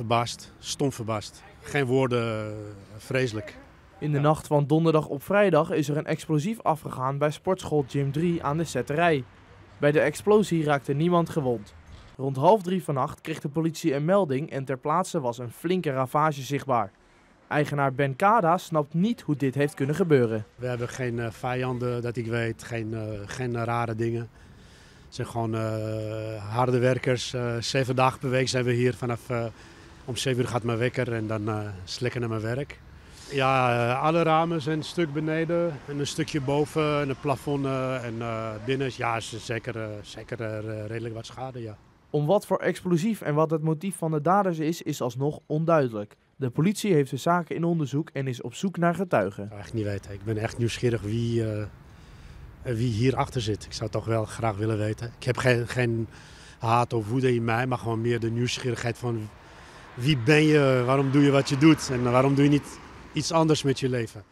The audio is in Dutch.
verbaasd, stom verbaasd. Geen woorden, eh, vreselijk. In de nacht van donderdag op vrijdag is er een explosief afgegaan bij sportschool Gym 3 aan de Zetterij. Bij de explosie raakte niemand gewond. Rond half drie vannacht kreeg de politie een melding en ter plaatse was een flinke ravage zichtbaar. Eigenaar Ben Kada snapt niet hoe dit heeft kunnen gebeuren. We hebben geen uh, vijanden, dat ik weet, geen, uh, geen rare dingen. Het zijn gewoon uh, harde werkers. zeven dagen per week zijn we hier. Vanaf om zeven uur gaat mijn wekker en dan slikken naar mijn werk. Ja, alle ramen zijn een stuk beneden en een stukje boven en het plafond en binnen. Ja, is zeker, zeker redelijk wat schade, ja. Om wat voor explosief en wat het motief van de daders is, is alsnog onduidelijk. De politie heeft de zaken in onderzoek en is op zoek naar getuigen. Ik echt niet weten. Ik ben echt nieuwsgierig wie, uh, wie hierachter zit. Ik zou toch wel graag willen weten. Ik heb geen, geen haat of woede in mij, maar gewoon meer de nieuwsgierigheid van wie ben je, waarom doe je wat je doet en waarom doe je niet iets anders met je leven.